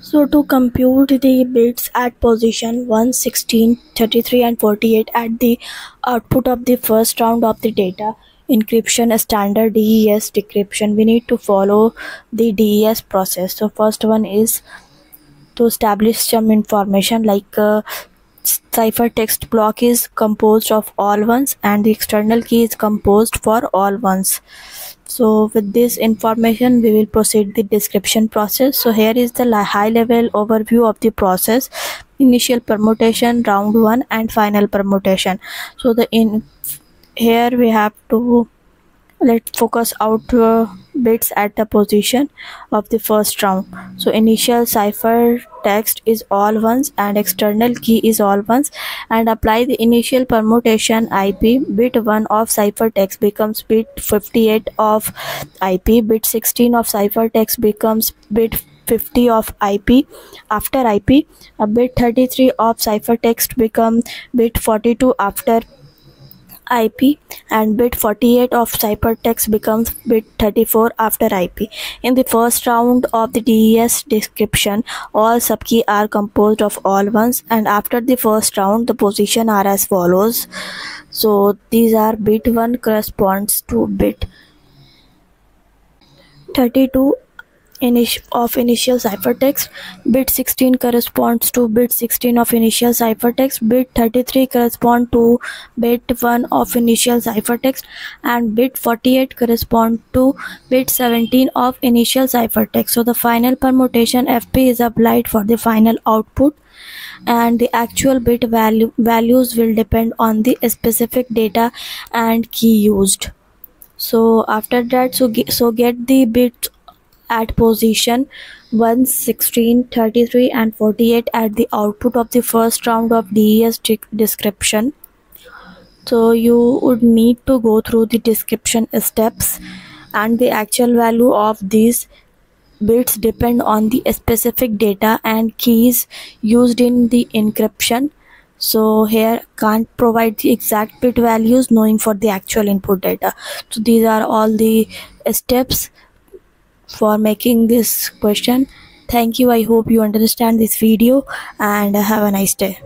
So to compute the bits at position 1, 16, 33 and 48 at the output of the first round of the data encryption standard DES decryption we need to follow the DES process. So first one is to establish some information like uh, ciphertext block is composed of all ones and the external key is composed for all ones. So with this information we will proceed the decryption process. So here is the high level overview of the process. Initial permutation round one and final permutation. So the in here we have to let's focus out uh, bits at the position of the first round. So initial cipher text is all ones and external key is all ones. And apply the initial permutation ip bit 1 of ciphertext becomes bit 58 of ip bit 16 of ciphertext becomes bit 50 of IP. After IP, a bit 33 of ciphertext become bit 42 after IP and bit 48 of ciphertext becomes bit 34 after IP. In the first round of the DES decryption, all subkey are composed of all ones and after the first round the position are as follows. So these are bit 1 corresponds to bit 32 of initial ciphertext. Bit 16 corresponds to bit 16 of initial ciphertext. Bit 33 correspond to bit 1 of initial ciphertext. And bit 48 correspond to bit 17 of initial ciphertext. So the final permutation fp is applied for the final output. And the actual bit value values will depend on the specific data and key used. So after that so get, so get the bit at position 1, 16, 33 and 48 at the output of the first round of DES decryption. So you would need to go through the decryption steps and the actual value of these bits depend on the specific data and keys used in the encryption so here can't provide the exact bit values knowing for the actual input data so these are all the steps for making this question. Thank you. I hope you understand this video and have a nice day